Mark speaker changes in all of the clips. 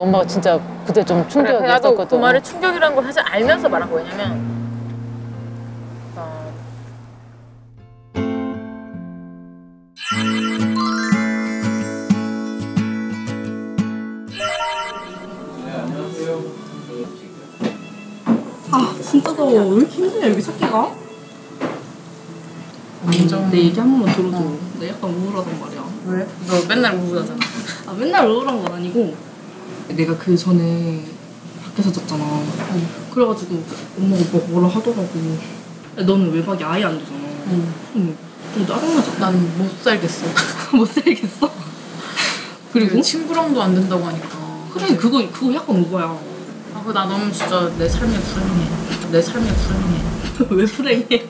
Speaker 1: 엄마가 진짜 그때 좀
Speaker 2: 그래, 나도 그
Speaker 1: 충격이었었거든.
Speaker 2: 말을 충격이라는 걸 사실 알면서 말한 거 왜냐면 어,
Speaker 3: 아 진짜 더워 왜 이렇게 힘드냐 여기 찾기가 완전 내 얘기 한 번만 들어줘 나 약간 우울하단 말이야
Speaker 2: 왜? 너 맨날 우울하잖아.
Speaker 3: 아 맨날 우울한 건 아니고 내가 그 전에 밖에서 잤잖아 그래가지고 엄마가 뭐 뭐라 하더라고 야, 너는 외박이 아예 안 되잖아 응. 좀 짜증나잖아
Speaker 2: 난 못 살겠어.
Speaker 3: 못 살겠어 그리고
Speaker 2: 그리고 친구랑도 안 된다고 하니까.
Speaker 3: 그래 그거 그거 약간 오버야
Speaker 2: 아, 그거 나 너무 진짜 내 삶에 불행해. 내 삶에 불행해.
Speaker 3: 왜 불행해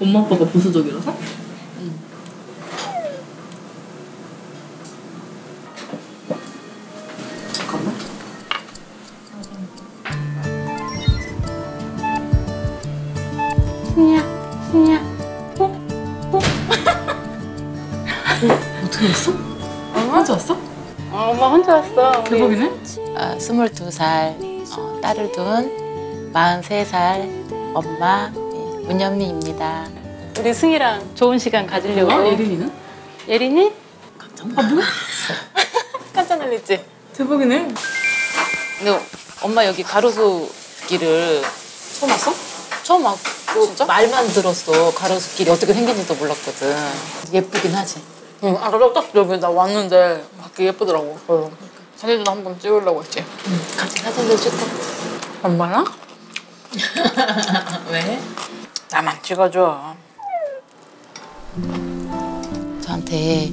Speaker 3: 엄마 아빠가 보수적이라서?
Speaker 2: 어떻게 했어? 혼자 왔어?
Speaker 1: 어, 엄마 혼자 왔어.
Speaker 2: 대박이네?
Speaker 1: 아, 22살 어, 딸을 둔 43살 엄마 예, 문현미입니다. 우리 승희랑 좋은 시간 가지려고.
Speaker 2: 어? 예린이는?
Speaker 1: 예린이?
Speaker 2: 아 뭐야?
Speaker 1: 깜짝 놀랐지?
Speaker 2: 대박이네.
Speaker 1: 근데 엄마 여기 가로수 길을
Speaker 2: 처음 왔어?
Speaker 1: 처음 왔고 말만 들었어. 가로수 길이 어떻게 생긴지도 몰랐거든. 예쁘긴 하지.
Speaker 2: 응, 아까 딱 여기 나 왔는데 밖에 예쁘더라고. 그래서 사진도 한번 찍으려고 했지.
Speaker 1: 같이 사진도 찍고.
Speaker 2: 엄마랑?
Speaker 1: 왜?
Speaker 2: 나만 찍어줘.
Speaker 1: 저한테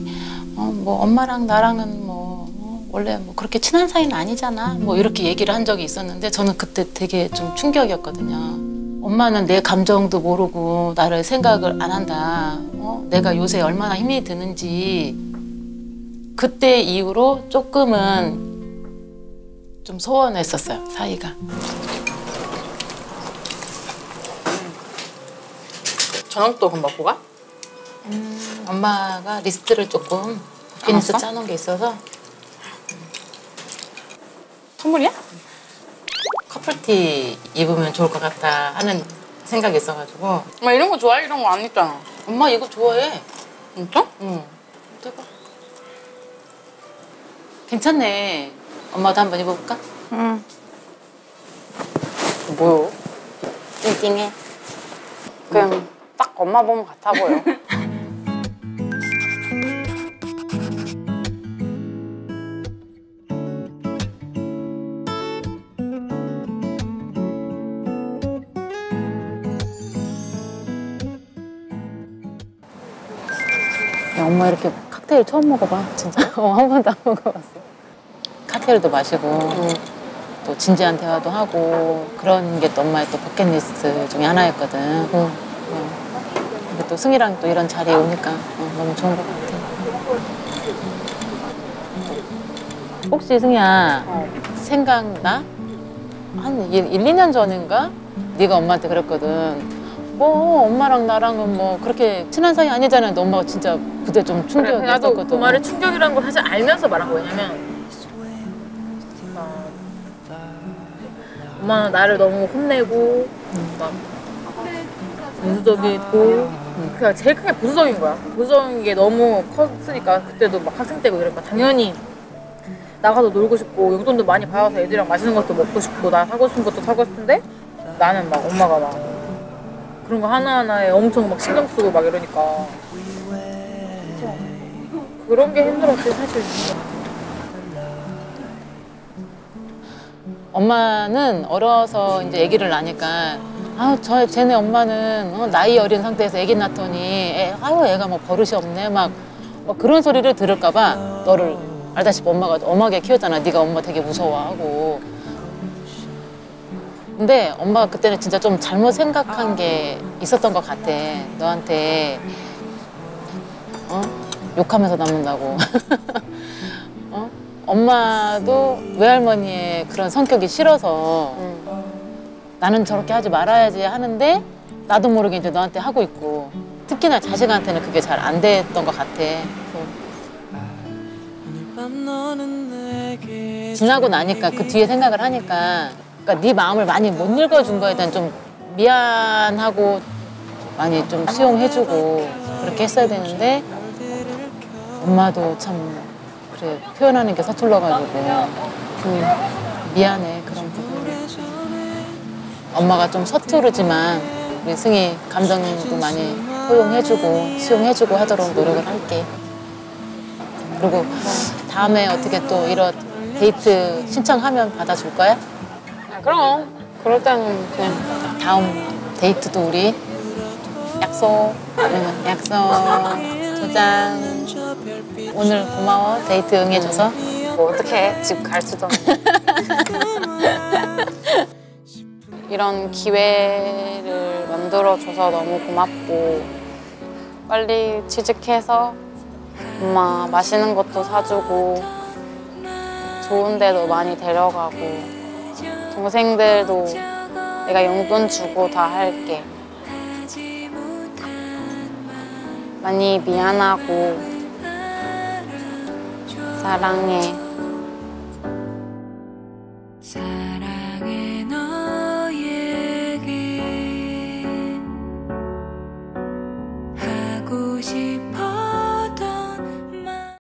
Speaker 1: 어, 뭐 엄마랑 나랑은 뭐 어, 원래 뭐 그렇게 친한 사이는 아니잖아. 뭐 이렇게 얘기를 한 적이 있었는데 저는 그때 되게 좀 충격이었거든요. 엄마는 내 감정도 모르고 나를 생각을 안 한다. 어? 내가 요새 얼마나 힘이 드는지 그때 이후로 조금은 좀 소원했었어요 사이가.
Speaker 2: 저녁도 금방 먹고 가?
Speaker 1: 엄마가 리스트를 조금
Speaker 2: 알았어?
Speaker 1: 짜놓은 게 있어서
Speaker 2: 선물이야?
Speaker 1: 커플티 입으면 좋을 것 같다 하는 생각이 있어가지고
Speaker 2: 엄마 이런 거 좋아해? 이런 거 안 입잖아.
Speaker 1: 엄마 이거 좋아해.
Speaker 2: 진짜?
Speaker 1: 응. 대박. 괜찮네. 엄마도 한번 입어볼까?
Speaker 2: 응. 뭐요?
Speaker 1: 띵띵해.
Speaker 2: 그냥 딱 엄마 보면 같아 보여.
Speaker 1: 엄마 이렇게 칵테일 처음 먹어봐. 진짜? 어, 한 번도 안 먹어봤어. 칵테일도 마시고 또 진지한 대화도 하고 그런 게 또 엄마의 또 버킷리스트 중에 하나였거든. 어. 근데 또 승희랑 또 이런 자리에 오니까 어, 너무 좋은 것 같아. 혹시 승희야 생각나? 한 1, 2년 전인가? 네가 엄마한테 그랬거든. 뭐 엄마랑 나랑은 뭐 그렇게 친한 사이 아니잖아. 근데 엄마가 진짜 그때 좀
Speaker 2: 그래,
Speaker 1: 충격이었거든.
Speaker 2: 그 말을 충격이라는 걸 사실 알면서 말한 거 왜냐면 어, 엄마는 나를 너무 혼내고 막 보수적이고 그냥 제일 크게 보수적인 거야. 보수적인 게 너무 컸으니까 그때도 막 학생 때고 이러니까 당연히 나가서 놀고 싶고 용돈도 많이 받아서 애들이랑 맛있는 것도 먹고 싶고 나 사고 싶은 것도 사고 싶은데 나는 막 엄마가 막 그런 거 하나하나에 엄청 막 신경 쓰고 막 이러니까 그런 게 힘들었지 사실.
Speaker 1: 엄마는 어려서 이제 아기를 낳으니까 아, 저 쟤네 엄마는 어, 나이 어린 상태에서 아기 낳더니 애, 아유 애가 뭐 버릇이 없네 막, 막 그런 소리를 들을까 봐 너를 알다시피 엄마가 엄하게 키웠잖아. 네가 엄마 되게 무서워하고. 근데 엄마가 그때는 진짜 좀 잘못 생각한 게 있었던 것 같아. 너한테 어? 욕하면서 남는다고. 어? 엄마도 외할머니의 그런 성격이 싫어서 나는 저렇게 하지 말아야지 하는데 나도 모르게 이제 너한테 하고 있고 특히나 자식한테는 그게 잘 안 됐던 것 같아. 지나고 나니까 그 뒤에 생각을 하니까 그러니까 네 마음을 많이 못 읽어준 거에 대한 좀 미안하고 많이 좀 수용해주고 그렇게 했어야 되는데 엄마도 참 그래 표현하는 게 서툴러가지고 그 미안해 그런 부분이 엄마가 좀 서투르지만 우리 승희 감정도 많이 포용해주고 수용해주고 하도록 노력을 할게 그리고 다음에 어떻게 또 이런 데이트 신청하면 받아줄 거야?
Speaker 4: 아, 그럼. 그럴 때는 그냥
Speaker 1: 다음 데이트도 우리 약속 응, 약속 저장. 오늘 고마워. 데이트 응해줘서.
Speaker 4: 뭐 어떻게 집 갈 수도 이런 기회를 만들어줘서 너무 고맙고 빨리 취직해서 엄마 맛있는 것도 사주고 좋은 데도 많이 데려가고 동생들도 내가 용돈 주고 다 할게. 많이 미안하고 사랑해